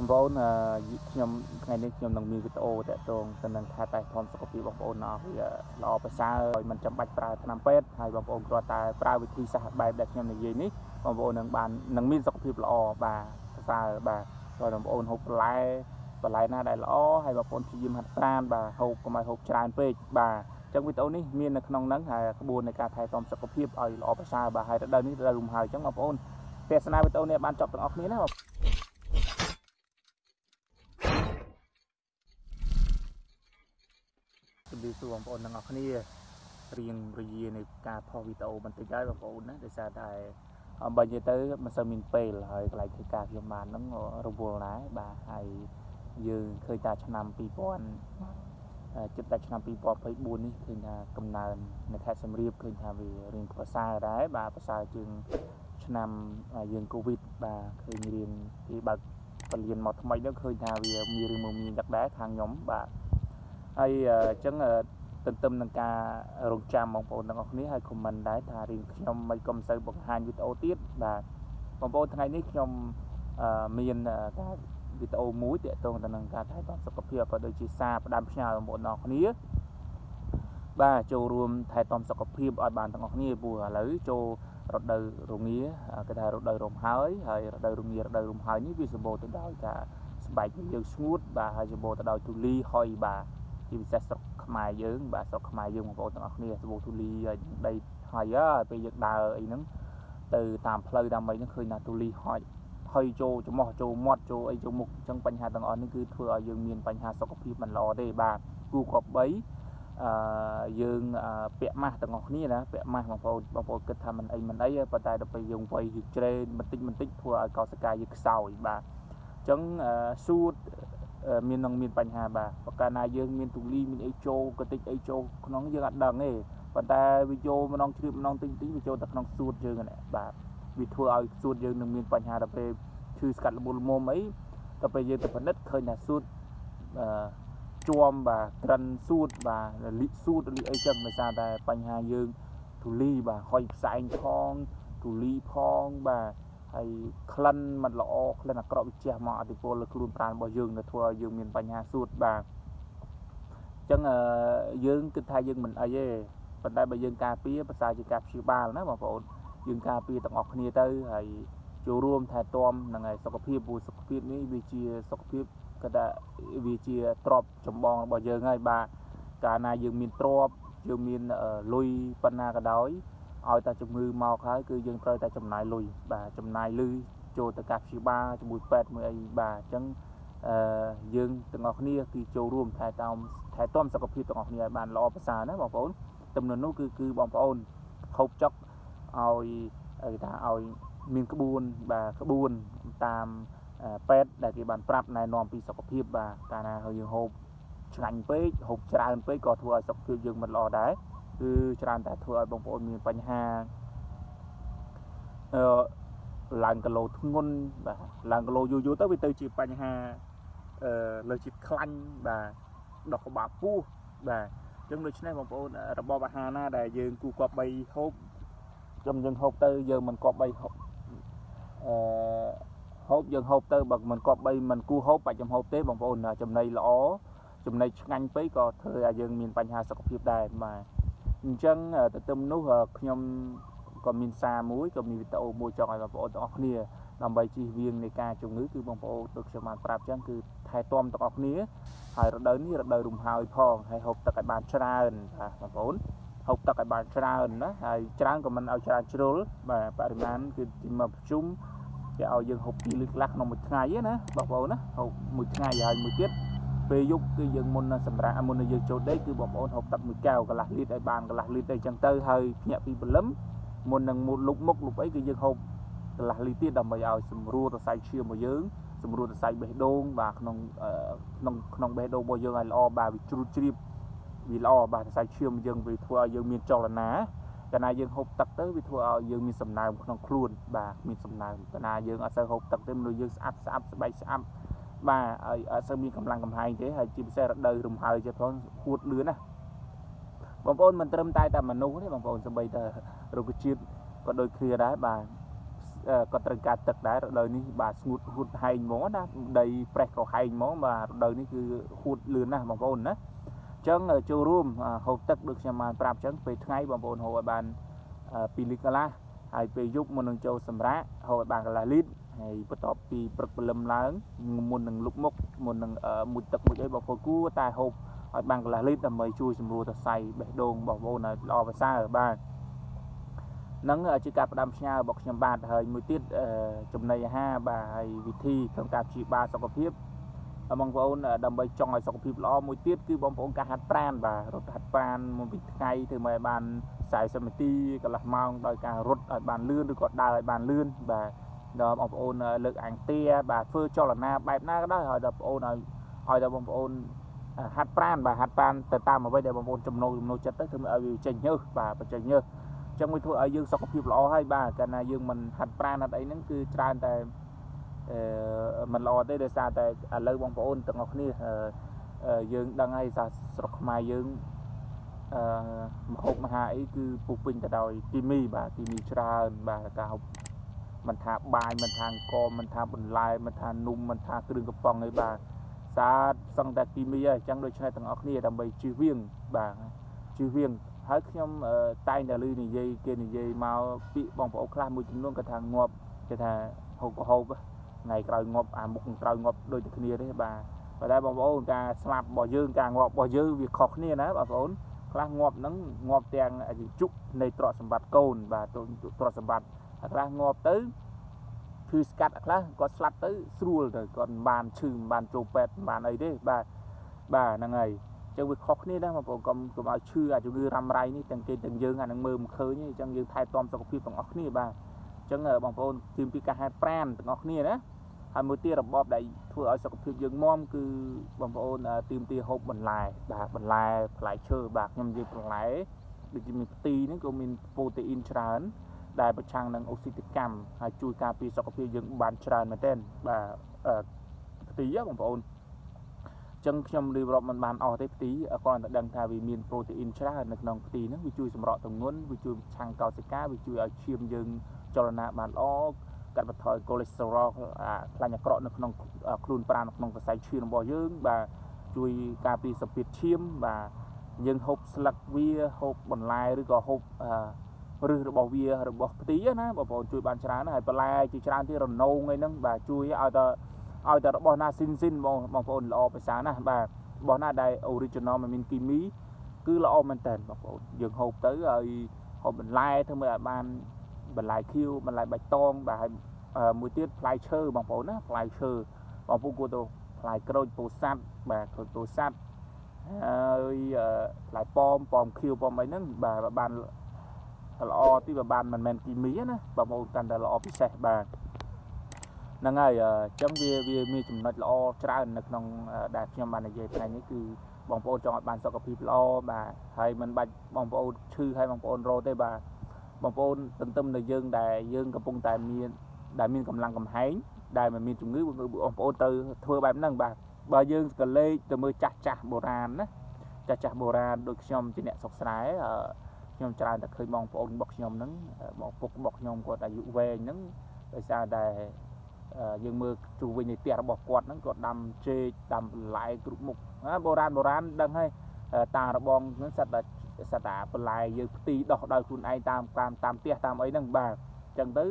បងប្អូនខ្ញុំថ្ងៃនេះខ្ញុំនឹងមានវីដេអូតាក់ទងទៅនឹងខេត្តតែធម្មសុខភាពបងប្អូនអស់វាល្អប្រសើរហើយមិនចាំបាច់ប្រើថ្នាំពេទ្យហើយបងប្អូនគ្រាន់តែប្រើវិធីសាស្ត្របែបដែលខ្ញុំនិយាយនេះបងប្អូននឹងបាននឹងមានសុខភាពល្អបាទប្រសើរបាទហើយបងប្អូនហូបបន្លែបន្លែណាដែលល្អហើយបងប្អូនព្យាយាមហាត់ប្រាណបាទហូបកុំឲ្យហូបច្រើនពេកបាទចឹងវីដេអូនេះមាននៅក្នុងហ្នឹងហើយក្បួននៃការថែទាំសុខភាពឲ្យល្អប្រសើរបាទហើយរដូវនេះរដូវរំហើយចឹងបងប្អូនទស្សនាវីដេអូនេះបានចប់ទាំងអស់គ្នាណាបងជម្រាប សួរបងប្អូនទាំងអស់គ្នារៀងរយានៃការផុសវីដេអូបន្តិចហើយបងប្អូនណាដោយសារតែអំបញ្ញទៅមិនសូវមានពេលហើយកន្លែងធ្វើការខ្ញុំបានហ្នឹងរវល់ដែរបាទហើយយើងឃើញថាឆ្នាំ2000ចិត្តតែឆ្នាំ2024នេះឃើញថាកំណើននៅខេត្តសំរាបឃើញថាវារៀងប្រសើរដែរបាទប្រសើរជាងឆ្នាំយើងកូវីដបាទឃើញរៀងគេបើកពលានមកថ្មីនោះឃើញថាវាមានរឿងមកមានទឹកដែរខាងខ្ញុំបាទ ហើយអញ្ចឹងទន្ទឹមនឹងការរងចាំបងប្អូនទាំងអស់គ្នាហើយ comment ដែរថារៀងខ្ញុំមិនក៏មិនសូវបង្ហាញវីដេអូទៀតបាទបងប្អូនថ្ងៃនេះខ្ញុំមានការវីដេអូមួយទាក់ទងទៅនឹងការថែទាំសុខភាពក៏ដូចជាសារផ្ដាំផ្ញើបងប្អូនទាំងអស់គ្នាបាទចូលរួមថែទាំសុខភាពឲ្យបានទាំងអស់គ្នាព្រោះឥឡូវចូលរដូវរងាគេថារដូវរំហើយហើយរដូវរងារដូវរំហើយនេះវាសម្បូរទៅដោយការស្បែកយើងស្ងួតបាទហើយសម្បូរទៅដោយទូលីហុយបាទ ជាពិសេសស្រុកខ្មែរយើងបាទស្រុកខ្មែរយើងបងប្អូនទាំងអស់គ្នាសម្បូរទូលីហើយដីហើយពេលយើងដើរអីហ្នឹងទៅតាមផ្លូវតាមអីហ្នឹងឃើញថាទូលីហុយហុយចូលច្រមុះចូលមាត់ចូលអីចូលមុខអញ្ចឹងបញ្ហាទាំងអស់នេះគឺធ្វើឲ្យយើងមានបញ្ហាសុខភាពមិនល្អទេបាទគូគប្បីអឺយើងពាក់ម៉ាស់ទាំងអស់គ្នាណាពាក់ម៉ាស់បងប្អូនបងប្អូនគិតថាមិនអីមិនអីប៉ុន្តែដល់ពេលយើងវ័យយើងជ្រេបន្តិចបន្តិចធ្វើឲ្យកោសិកាយើងខ្សោយបាទអញ្ចឹងស៊ូត មាននឹងមានបញ្ហាបាទបើកាលណាយើងមានទូលីមានអីចូលកតិចអីចូលក្នុងយើងអត់ដឹងទេប៉ុន្តែវាចូលម្ដងជ្រាបម្ដងទិញទិញវាចូលទៅក្នុងស៊ូតយើងហ្នឹងបាទវាធ្វើឲ្យស៊ូតយើងនឹងមានបញ្ហាដល់ពេលឈឺស្កាត់លមុលមុំអីដល់ពេលយើងទៅផលិតឃើញថាស៊ូតអឺជួមបាទក្រិនស៊ូតបាទលីកស៊ូតលីកអីចឹងដោយសារតែបញ្ហាយើងទូលីបាទហុយផ្សែងផងទូលីផងបាទ ហើយក្លិនមិនល្អក្លិនអាក្រក់វាជះមកអតិពលលើខ្លួនប្រាណរបស់យើងទៅធ្វើឲ្យយើងមានបញ្ហាសួតបាទអញ្ចឹងយើងគិតថាយើងមិនអីទេប៉ុន្តែបើយើងការពារប្រសើរជាការព្យាបាលណាបងប្អូនយើងការពារទាំងអស់គ្នាទៅហើយចូលរួមថែទាំនឹងឯសុខភាពព្រោះសុខភាពនេះវាជាសុខភាពក៏ថាវាជាទ្រព្យចម្បងរបស់យើងហើយបាទកាលណាយើងមានទ្រព្យយើងមានលុយប៉ុណ្ណាក៏ដោយ ឲ្យតែជំងឺមកហើយគឺយើងត្រូវតែចំណាយលុយបាទចំណាយលុយចូលទៅការព្យាបាលជាមួយពេទ្យមួយអីបាទអញ្ចឹងអឺយើងទាំងអស់គ្នាគឺចូលរួមថែទាំថែទាំសុខភាពទាំងអស់គ្នាឲ្យបានល្អប្រសើរណាបងប្អូនទំនើនោះគឺគឺបងប្អូនហូបចុកឲ្យគេថាឲ្យមានក្បួនបាទក្បួនតាមពេទ្យដែលគេបានប្រាប់ណែនាំពីសុខភាពបាទកាលណាយើងហូបឆ្ងាញ់ពេកហូបច្រើនពេកក៏ធ្វើឲ្យសុខភាពយើងមិនល្អដែរ គឺច្រើនតែធ្វើឲ្យបងប្អូនមានបញ្ហាអឺឡើងគីឡូធ្ងន់បាទឡើងគីឡូយូរយូរទៅវាទៅជាបញ្ហាអឺលើជាតិខ្លាញ់បាទដុសក្បាលពោះបាទអញ្ចឹងដូច្នេះបងប្អូនរបបអាហារណាដែលយើងគូគប់បីហូបចំយើងហូបទៅយើងមិនគប់បីហូបអឺហូបយើងហូបទៅបើមិនគប់បីមិនគូហូបបាច់ចំហូបទេបងប្អូនចំណីល្អចំណីឆ្ងាញ់ពេកក៏ធ្វើឲ្យយើងមានបញ្ហាសុខភាពដែរបាទ អញ្ចឹងទៅទៅនោះខ្ញុំក៏មានសារមួយក៏មានវីដេអូមួយចង់ឲ្យបងប្អូនទាំងអស់គ្នាដើម្បីជៀសវាងនៃការជំងឺគឺបងប្អូនដូចខ្ញុំបានប្រាប់អញ្ចឹងគឺថែទាំទាំងអស់គ្នាហើយរដូវនេះរដូវរំហើយផងហើយហូបទឹកឲ្យបានច្រើនបាទបងប្អូនហូបទឹកឲ្យបានច្រើនណាហើយច្រើនក៏មិនឲ្យច្រើនជ្រុលបាទបរិមាណគឺមកប្រជុំគេឲ្យយើងហូប2លីត្រខ្លះក្នុងមួយថ្ងៃណាបងប្អូនណាហូបមួយថ្ងៃហើយមួយទៀត ពេលយប់គឺយើងមុននឹងសម្រាប់មុននឹងយើងចូលដេកគឺបងប្អូនហូបទឹកមួយកែវកន្លះលីត្រឲ្យបានកន្លះលីត្រអីចឹងទៅហើយភ្ញាក់ពីព្រលឹមមុននឹងមុលុកមុខលុបអីគឺយើងហូបកន្លះលីត្រទៀតដើម្បីឲ្យសម្រួលសរសៃឈាមរបស់យើងសម្រួលសរសៃបេះដូងបាទក្នុងក្នុងក្នុងបេះដូងរបស់យើងឲ្យល្អបាទវាជ្រូតជ្រាបវាល្អបាទសរសៃឈាមយើងវាធ្វើឲ្យយើងមានចលនាកាលណាយើងហូបទឹកទៅវាធ្វើឲ្យយើងមានសំណើមក្នុងខ្លួនបាទមានសំណើមកាលណាយើងអត់សូវហូបទឹកទេមនុស្សយើងស្អាប់ស្អាប់ស្បែកស្អាប់ បាទឲ្យអត់សូវមានកម្លាំងកំហែងទេហើយជាពិសេសរដូវរំហើយជាផងហួតលឿនណាបងប្អូនមិនត្រឹមតែតែមនុស្សទេបងប្អូនសម្បីតែរុក្ខជាតិក៏ដូចគ្នាដែរបាទក៏ត្រូវការទឹកដែររដូវនេះបាទស្ងួតហួតហែងហ្មងណាដីប្រេះក៏ហែងហ្មងបាទរដូវនេះគឺហួតលឿនណាស់បងប្អូនណាអញ្ចឹងចូលរួមហូបទឹកដូចខ្ញុំបានប្រាប់អញ្ចឹងពេលថ្ងៃបងប្អូនហូបឲ្យបាន2លីត្រកន្លះហើយពេលយប់មុននឹងចូលសម្រាកហូបឲ្យបានកន្លះលីត្រ ហើយបន្ទាប់ពីព្រឹកព្រលឹមឡើងមុននឹងលុបមុខមុននឹងមុជទឹកមុជអីបងប្អូនគួរតែហូបឲ្យបានកន្លះលីត្រដើម្បីជួយសម្រួលសរសៃបេះដូងបងប្អូនឲ្យល្អប្រសើរបាទនឹងជាការផ្ដាំផ្ញើរបស់ខ្ញុំបាទហើយមួយទៀតចំណីអាហារបាទហើយវិធីក្នុងការព្យាបាលសុខភាពបងប្អូនដើម្បីចង់ឲ្យសុខភាពល្អមួយទៀតគឺបងប្អូនការហាត់ប្រាណបាទរត់ហាត់ប្រាណមួយពីថ្ងៃធ្វើមកឲ្យបាន40នាទីកន្លះម៉ោងដោយការរត់ឲ្យបានលឿនឬក៏ដើរឲ្យបានលឿនបាទ ដល់បងប្អូនលើកអាំងទាបាទធ្វើចលនាបែបណាក៏ដោយឲ្យដល់បងប្អូនឲ្យឲ្យដល់បងប្អូនហាត់ប្រាណបាទហាត់ប្រាណទៅតាមអ្វីដែលបងប្អូនចំណូលចំណូលចិត្តទៅធ្វើឲ្យវាចេញញើសបាទបញ្ចេញញើសចឹងមួយធ្វើឲ្យយើងសុខភាពល្អហើយបាទកាលណាយើងមិនហាត់ប្រាណហាត់អីហ្នឹងគឺច្រើនតែអឺមិនល្អទេដោយសារតែឥឡូវបងប្អូនទាំងអស់គ្នាយើងដឹងហើយថាស្រុកខ្មែរយើងអឺមហូបមហាអីគឺពុះពេញទៅដោយគីមីបាទគីមីច្រើនបាទការហូប មិនថាបាយមិនថាអង្គមិនថាបន្លែមិនថានំមិនថាគ្រឿងកំប៉ុងអីបាទសាតសឹងតែគីមីហើយអញ្ចឹងដូចនេះទាំងអស់គ្នាដើម្បីជៀសវាងបាទជៀសវាងហើយខ្ញុំតែងតែឮនិយាយគេនិយាយមកពាក្យបងប្អូនខ្លះមួយចំនួនគាត់ថាងាប់គេថាហូបហូបថ្ងៃក្រោយងាប់អាមុខក្រោយងាប់ដូចតែគ្នាទេបាទប៉ុន្តែបងប្អូនការស្លាប់របស់យើងការងាប់របស់យើងវាខុសគ្នាណាបងប្អូនខ្លះងាប់ហ្នឹងងាប់ទាំងអាយុនៃទ្រព្យសម្បត្តិកូនបាទទ្រព្យសម្បត្តិ ខ្លះងាប់ទៅគឺស្កាត់ខ្លះគាត់ស្លាប់ទៅស្រួលទៅគាត់មិនបានឈឺមិនបានចូលពេទ្យមិនបានអីទេបាទបាទហ្នឹងហើយចឹងវាខុសគ្នាដែរបងប្អូនកុំកុំឲ្យឈឺអាជំងឺរ៉ាំរ៉ៃនេះទាំងគេទាំងយើងអានឹងមើលមិនឃើញទេអញ្ចឹងយើងថែទាំសុខភាពទាំងអស់គ្នាបាទអញ្ចឹងបងប្អូនទីពីការហែតប្រានទាំងអស់គ្នាណាហើយមួយទៀតរបបដែលធ្វើឲ្យសុខភាពយើងមាំគឺបងប្អូនទីមទីហូបបន្លែបាទបន្លែផ្លែឈើបាទខ្ញុំនិយាយបន្លែដូចជាមានផ្ទីហ្នឹងក៏មានប្រូតេអ៊ីនច្រើន ដែលប្រឆាំងនឹងអូស៊ីតកម្មហើយជួយការពារសុខភាពយើងបានច្រើនមែនទែនបាទផ្ទីបងប្អូនចឹងខ្ញុំរៀបរាប់មិនបានអស់ទេផ្ទីគ្រាន់តែដឹងថាវាមានប្រូតេអ៊ីនច្រើននៅក្នុងផ្ទីហ្នឹងវាជួយសម្រកទម្ងន់វាជួយឆាំងកោសិកាវាជួយឲ្យឈាមយើងចលនាបានល្អកាត់បន្ថយកូលេស្តេរ៉ុលខ្លាញ់អាក្រក់នៅក្នុងខ្លួនប្រាណនៅក្នុងសរសៃឈាមរបស់យើងបាទជួយការពារសម្ពាធឈាមបាទយើងហូបស្លឹកវាហូបបន្លែឬក៏ហូបរឹ សរបស់វារបស់ផ្ទីណាបងប្អូនជួយបានច្រើនហើយបន្លែជាច្រើនទៀតរនោងអីហ្នឹងបាទជួយឲ្យតែឲ្យតែរបស់ណាស៊ីនស៊ីនបងបងប្អូនល្អប្រសើរណាស់បាទរបស់ណាដែល original មិនមានគីមីគឺល្អមែនតើបងប្អូនយើងហូបទៅហើយហូបបន្លែធ្វើមើលឲ្យបានបន្លែខៀវបន្លែបៃតងបាទហើយមួយទៀតផ្លែឈើបងប្អូនណាផ្លែឈើបងប្អូនគួរទៅផ្លែក្រូចពោធិ៍សាត់បាទក្រូចពោធិ៍សាត់ហើយផ្លែប៉ោមប៉ោមខៀវប៉ោមអីហ្នឹងបាទបាន ល្អទីបើបានមិនមែនគីមីណាបងប្អូនកាន់តែល្អពិសេសបាទហ្នឹងហើយអញ្ចឹងវាវាមានចំណុចល្អច្រើននៅក្នុងដែលខ្ញុំបាននិយាយថ្ងៃនេះគឺបងប្អូនចង់ឲ្យបានសុខភាពល្អបាទហើយមិនបាច់បងប្អូនឈឺហើយបងប្អូនរោទេបាទបងប្អូនទន្ទឹមនៅយើងដែលយើងកំពុងតែមានដែលមានកម្លាំងកំហែងដែលមិនមានជំងឺបងប្អូនទៅធ្វើបែបហ្នឹងបាទបើយើងក៏លេខទៅមើលចាស់ចាស់បុរាណណាចាស់ចាស់បុរាណដូចខ្ញុំជាអ្នកសុកស្រែ ខ្ញុំច្រើនតែឃើញបងប្អូនរបស់ខ្ញុំហ្នឹងបងពុករបស់ខ្ញុំគាត់អាយុវែងហ្នឹងដោយសារតែយើងមើលជុំវិញនៃផ្ទះរបស់គាត់ហ្នឹងគាត់ដាំចេកដាំបន្លែគ្រប់មុខបុរាណបុរាណដឹងហើយតារបងហ្នឹងសិតតែសិតតែបន្លែយើងផ្ទីដោះដោយខ្លួនឯងតាមតាមតាមផ្ទះតាមអីហ្នឹងបាទអញ្ចឹងទៅ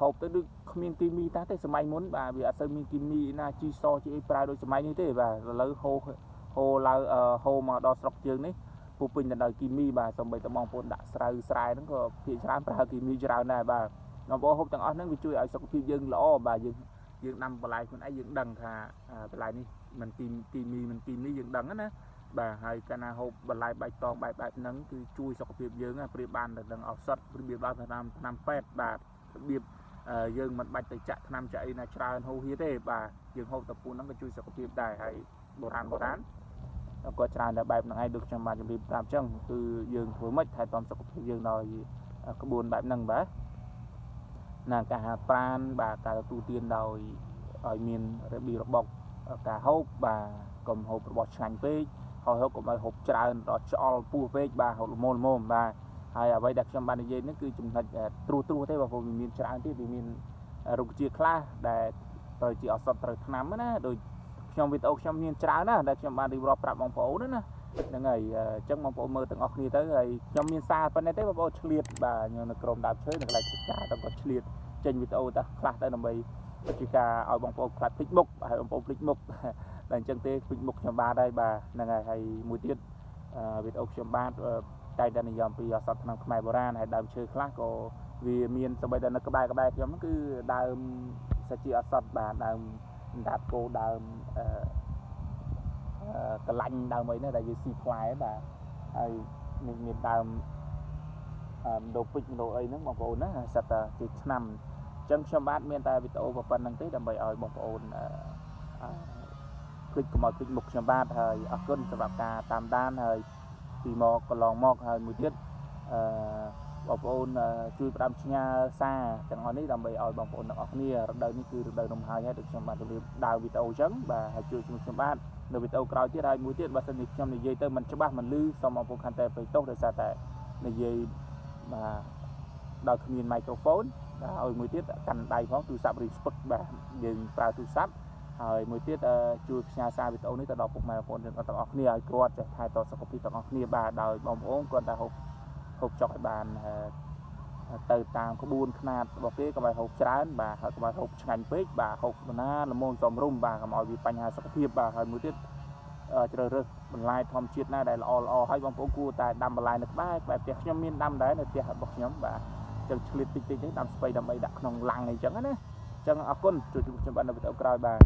ហូបទៅដូចគ្មានគីមីតាទេសម័យមុនបាទវាអត់សូវមានគីមីណាជីសជីអីប្រើដូចសម័យនេះទេបាទឥឡូវហូរហូរឡើងហូរមកដល់ស្រុកជើងនេះ ពុះពេញទៅដោយគីមីបាទសូម្បីតែបងប្អូនដាក់ស្រូវស្រែហ្នឹងក៏ភាគច្រើនប្រើគីមីច្រើនដែរបាទបងប្អូនហូបទាំងអស់ហ្នឹងវាជួយឲ្យសុខភាពយើងល្អបាទយើងយើងដាំបន្លែខ្លួនឯងយើងដឹងថាបន្លែនេះមិនគីគីមីមិនគីមីយើងដឹងណាបាទហើយកាលណាហូបបន្លែបៃតងបែបបែបហ្នឹងគឺជួយសុខភាពយើងប្រៀបបានទៅនឹងឱសថប្រៀបបានទៅតាមឆ្នាំពេទ្យបាទរបៀបយើងមិនបាច់ទៅចាក់ថ្នាំចាក់អីណាច្រើនហូរហៀទេបាទយើងហូបតែពូហ្នឹងក៏ជួយសុខភាពដែរហើយបុរាណបុរាណ គាត់ច្រើនតែបែបហ្នឹងឯងដូចខ្ញុំបានជម្រាបប្រាប់អញ្ចឹងគឺយើងធ្វើម៉េចថែទាំសុខភាពយើងដោយក្បួនបែបហ្នឹងបាទណាការហាត់ប្រាណបាទការទទួលទានដោយឲ្យមានរបៀបរបបការហូបបាទកុំហូបរបស់ឆ្ងាញ់ពេកហើយហូបកុំឲ្យហូបច្រើនដល់ឆ្អល់ពោះពេកបាទហូបល្មមល្មមបាទហហើយអ្វីដែលខ្ញុំបាននិយាយនេះគឺចំណុចត្រួសត្រួសទេបងប្អូនវាមានច្រើនទៀតវាមានរុក្ខជាតិខ្លះដែលត្រូវជាអសត់ត្រូវថ្នាំណាដូច ខ្ញុំវីដេអូខ្ញុំមានច្រើនណាដែលខ្ញុំបានរៀបរាប់ប្រាប់បងប្អូនណាហ្នឹងហើយអញ្ចឹងបងប្អូនមើលទាំងអស់គ្នាទៅហើយខ្ញុំមានសារប៉ុណ្ណេះទេបងប្អូនឆ្លៀតបាទខ្ញុំនៅក្រោមដើមឈើនៅកន្លែងធ្វើការទៅក៏ឆ្លៀតចេញវីដេអូទៅខ្លះទៅដើម្បីជាការឲ្យបងប្អូនខ្លាត់ភ្លេចមុខហើយបងប្អូនភ្លេចមុខតែអញ្ចឹងទេភ្លេចមុខខ្ញុំបាទហើយបាទហ្នឹងហើយហើយមួយទៀតវីដេអូខ្ញុំបាទតែតែនិយមពីអសតក្នុងខ្មែរបុរាណហើយដើមឈើខ្លះក៏វាមានសម្បីតែនៅក្បែរក្បែរខ្ញុំគឺដើមសាជីអសតបាទដើម ដាប់គោដើមអឺកលាញ់ដើមអីហ្នឹងដែលយើងស៊ីផ្លែបាទហើយមានមានដើមមដូពេជ្រមដូអីហ្នឹងបងប្អូនណាសិតតែជាឆ្នាំអញ្ចឹងខ្ញុំបាទមានតែវីដេអូប៉ុណ្្នឹងទេដើម្បីឲ្យបងប្អូនអឺคลิกកុំឲ្យคลิกមុខខ្ញុំបាទហើយអរគុណសម្រាប់ការតាមដានហើយពីមកកន្លងមកហើយមួយទៀតអឺ បងប្អូនជួយផ្ដាំផ្ញើសារទាំងអស់នេះដើម្បីឲ្យបងប្អូនទាំងអស់គ្នារដូវនេះគឺរដូវនំហើយហើយដូចខ្ញុំបានជម្រាបដើរវីដេអូអញ្ចឹងបាទហើយជួយជំនួយខ្ញុំបាទនៅវីដេអូក្រោយទៀតហើយមួយទៀតបើសិនជាខ្ញុំនិយាយទៅមិនច្បាស់មិនលឺសូមបងប្អូនខន្តីអភ័យទោសដោយសារតែនិយាយបាទដល់គ្មានមីក្រូហ្វូនបាទឲ្យមួយទៀតកាន់ដៃផងទូរស័ព្ទរីស្ពឹកបាទយើងប្រើទូរស័ព្ទហើយមួយទៀតជួយផ្ញើសារវីដេអូនេះទៅដល់ពុកម៉ែបងប្អូនទាំងអស់គ្នាឲ្យគាត់ចេះថែទាំសុខភាពទាំងអស់គ្នាបាទដោយបងប្អូនគាត់តែហូប ហូបចុកឲ្យបានទៅតាមក្បួនខ្នាតរបស់គេកុំឲ្យហូបច្រើនបាទហើយកុំឲ្យហូបឆ្ងាញ់ពេកបាទហូបបណ្ណាល្មមសមរម្យបាទកុំឲ្យវាបញ្ហាសុខភាពបាទហើយមួយទៀតជ្រើសរើសបន្លែធម្មជាតិណាដែលល្អល្អហើយបងប្អូនគួរតែដាំបន្លែនៅក្បែរក្បែរផ្ទះខ្ញុំមានដាំដែរនៅផ្ទះរបស់ខ្ញុំបាទចឹងឆ្លៀតតិចតិចនេះដាំស្ពៃដើម្បីដាក់ក្នុងឡាំងអីចឹងណាចឹងអរគុណជួយជួបខ្ញុំបាននៅវីដេអូក្រោយបាទ